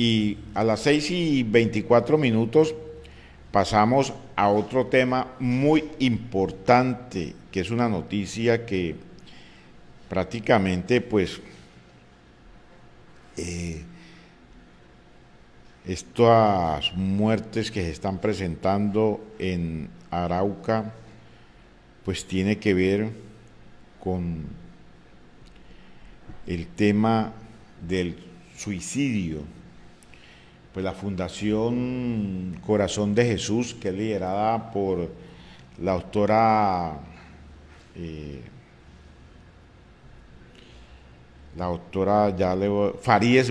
Y a las 6 y 24 minutos pasamos a otro tema muy importante, que es una noticia que prácticamente pues eh, estas muertes que se están presentando en Arauca pues tiene que ver con el tema del suicidio. Pues la Fundación Corazón de Jesús, que es liderada por la doctora eh, la doctora ya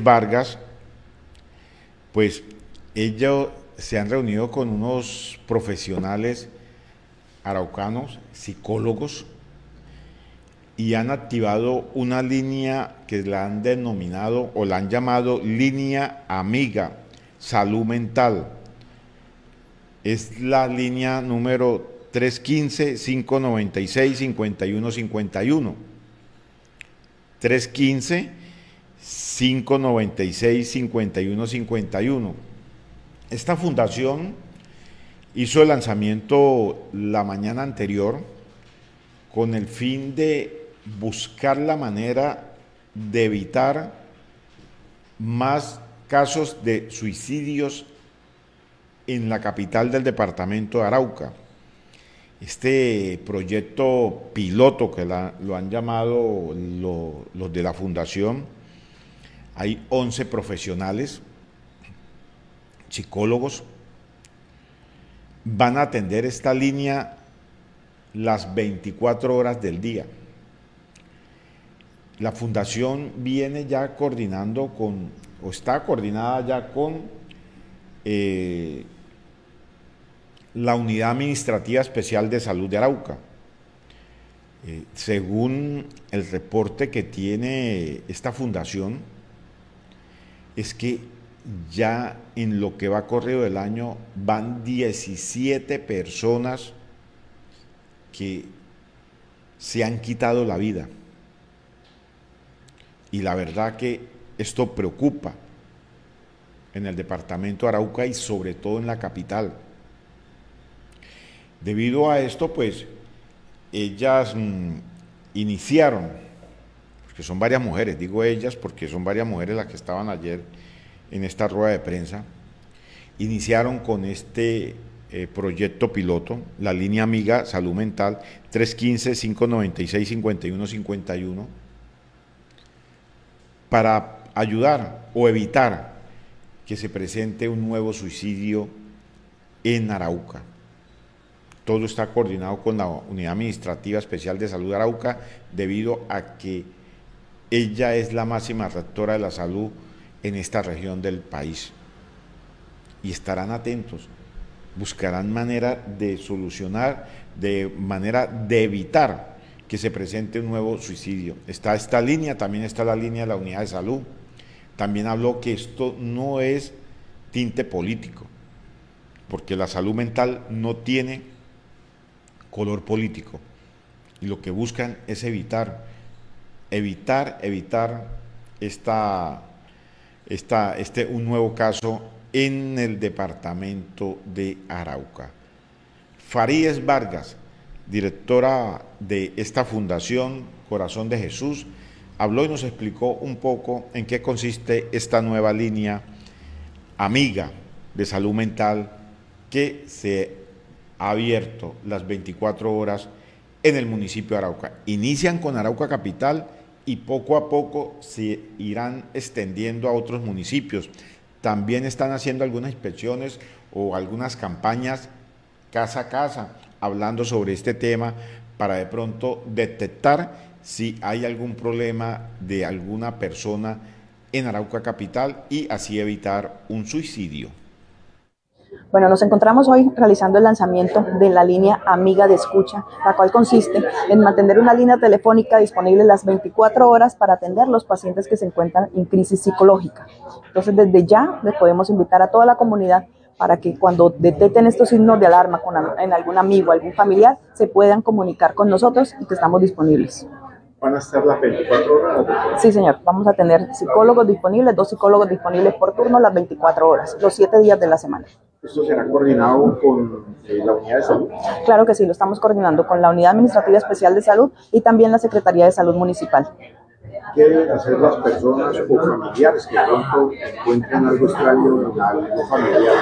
Vargas, pues ellos se han reunido con unos profesionales araucanos, psicólogos, y han activado una línea que la han denominado o la han llamado línea amiga, salud mental. Es la línea número 315-596-5151. 315-596-5151. Esta fundación hizo el lanzamiento la mañana anterior con el fin de buscar la manera de evitar más casos de suicidios en la capital del departamento de Arauca. Este proyecto piloto que lo han llamado los de la fundación, hay 11 profesionales, psicólogos, van a atender esta línea las 24 horas del día. La fundación viene ya coordinando con, o está coordinada ya con eh, la Unidad Administrativa Especial de Salud de Arauca. Eh, según el reporte que tiene esta fundación, es que ya en lo que va corrido del año van 17 personas que se han quitado la vida. Y la verdad que esto preocupa en el departamento de Arauca y sobre todo en la capital. Debido a esto, pues, ellas mm, iniciaron, porque son varias mujeres, digo ellas porque son varias mujeres las que estaban ayer en esta rueda de prensa, iniciaron con este eh, proyecto piloto, la línea amiga Salud Mental 315-596-5151 para ayudar o evitar que se presente un nuevo suicidio en Arauca. Todo está coordinado con la Unidad Administrativa Especial de Salud de Arauca debido a que ella es la máxima rectora de la salud en esta región del país. Y estarán atentos, buscarán manera de solucionar, de manera de evitar que se presente un nuevo suicidio. Está esta línea, también está la línea de la unidad de salud. También habló que esto no es tinte político, porque la salud mental no tiene color político. Y lo que buscan es evitar, evitar, evitar esta, esta, este, un nuevo caso en el departamento de Arauca. Faríes Vargas, directora de esta fundación Corazón de Jesús, habló y nos explicó un poco en qué consiste esta nueva línea amiga de salud mental que se ha abierto las 24 horas en el municipio de Arauca. Inician con Arauca Capital y poco a poco se irán extendiendo a otros municipios. También están haciendo algunas inspecciones o algunas campañas casa a casa hablando sobre este tema para de pronto detectar si hay algún problema de alguna persona en Arauca Capital y así evitar un suicidio. Bueno, nos encontramos hoy realizando el lanzamiento de la línea Amiga de Escucha, la cual consiste en mantener una línea telefónica disponible las 24 horas para atender los pacientes que se encuentran en crisis psicológica. Entonces, desde ya les podemos invitar a toda la comunidad para que cuando detecten estos signos de alarma con, en algún amigo, algún familiar, se puedan comunicar con nosotros y que estamos disponibles. Van a estar las 24 horas. Sí, señor. Vamos a tener psicólogos disponibles, dos psicólogos disponibles por turno las 24 horas, los 7 días de la semana. ¿Esto será coordinado con eh, la unidad de salud? Claro que sí, lo estamos coordinando con la Unidad Administrativa Especial de Salud y también la Secretaría de Salud Municipal. ¿Qué deben hacer las personas o familiares que pronto encuentren algo extraño en algo familiar?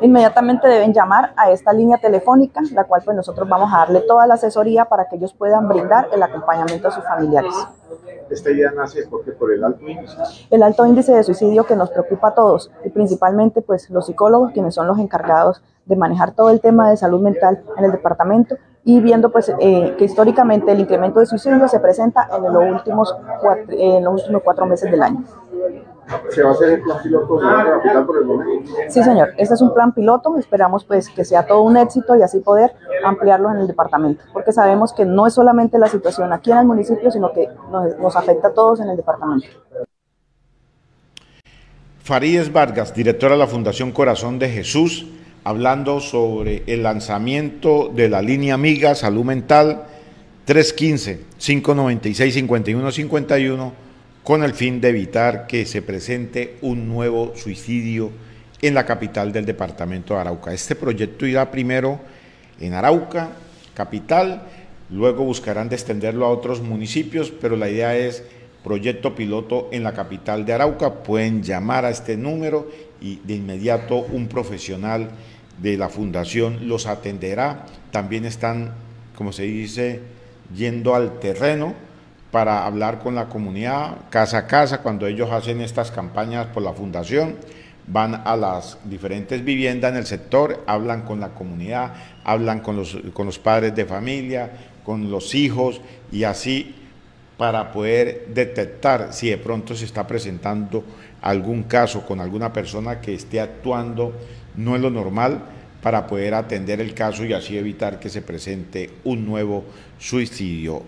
Inmediatamente deben llamar a esta línea telefónica, la cual pues nosotros vamos a darle toda la asesoría para que ellos puedan brindar el acompañamiento a sus familiares. Esta idea nace porque por el alto índice. El alto índice de suicidio que nos preocupa a todos y principalmente pues los psicólogos quienes son los encargados de manejar todo el tema de salud mental en el departamento y viendo pues eh, que históricamente el incremento de suicidio se presenta en los últimos cuatro, en los últimos cuatro meses del año. ¿Se va a hacer el plan piloto de la capital por el momento? Sí, señor. Este es un plan piloto. Esperamos pues que sea todo un éxito y así poder ampliarlo en el departamento, porque sabemos que no es solamente la situación aquí en el municipio, sino que nos, nos afecta a todos en el departamento. Farídez Vargas, directora de la Fundación Corazón de Jesús, hablando sobre el lanzamiento de la línea Amiga Salud Mental 315-596-5151 con el fin de evitar que se presente un nuevo suicidio en la capital del departamento de Arauca. Este proyecto irá primero en Arauca, capital, luego buscarán de extenderlo a otros municipios, pero la idea es proyecto piloto en la capital de Arauca. Pueden llamar a este número y de inmediato un profesional de la fundación los atenderá. También están, como se dice, yendo al terreno para hablar con la comunidad casa a casa cuando ellos hacen estas campañas por la fundación. Van a las diferentes viviendas en el sector, hablan con la comunidad, hablan con los, con los padres de familia, con los hijos y así para poder detectar si de pronto se está presentando algún caso con alguna persona que esté actuando no es lo normal para poder atender el caso y así evitar que se presente un nuevo suicidio.